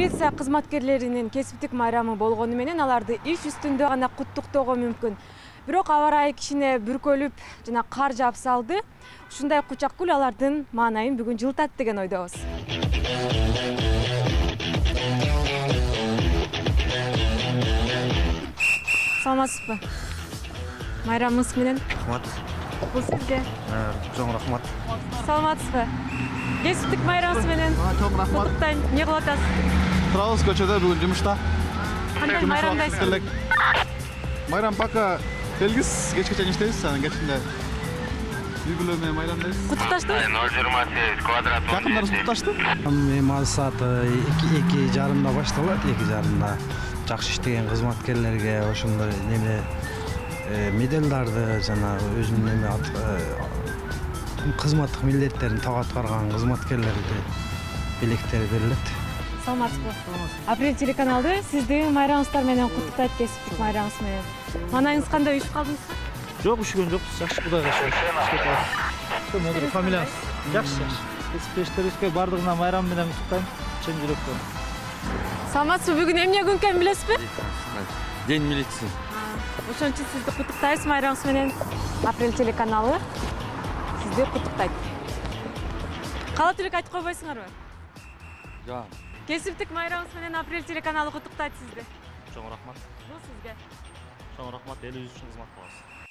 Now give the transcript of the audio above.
милиция кызматкерлеринин кесиптик майрамы болгону менен аларды иш үстүндө гана куттуктоого мүмкүн бирок аба ырайы кичине бүркөлүп жана кар жаап салды. Ушундай кучак гүл алардын маанайын бүгүн жылытат деген ойдобуз саламатсызбы майрамыңыз менен? Рахмат. Бул сизге чоң рахмат. Саламатсызбы кесиптик майрамыңыз менен? Чоң рахмат. Куттуктайм эмне кылып атасыз турабыз көчөдө бүгүн жумушта кандай майрамдайсыз майрам пока белгисиз кечке чейин иштейбиз анан кечинде үй бүлө менен майрамдайбыз куттукташтыңызбы ноль жыйырма сегиз квадрат жети куттукташты эми азыр саат эки жарымда башталат эки жарымда жакшы иштеген кызматкерлерге ошондой неме медалдарды жана өзүнүн эме ат- кызматтык милдеттерин так аткарган кызматкерлерге белектер берилет саламатсызбы? Апрель телеканалды сизди майрамыңыздар менен куттуктайт кесиптик майрамыңыз менен маанайыңыз кандай үшүп калдыңызбы жок üşүгөн жокпуз жакшы кудайга шүгүр модур фамилияңыз? Жакшы жакшы кесиптештерибизге баардыгына майрам менен куттуктайм чын жүрөктөн саламатсызбы бүгүн эмне күн экенин билесизби День милиции. ошон үчүн сизди куттуктайбыз майрамыңыз менен. Апрель телеканалы сизди куттуктайт каалап элек айтып койбойсуңарбы Ja. Кесиптик майрамыңыз менен апрель телеканалы куттуктайт сизди чоң рахмат бул сизге чоң рахмат элибиз үчүн кызмат кылабыз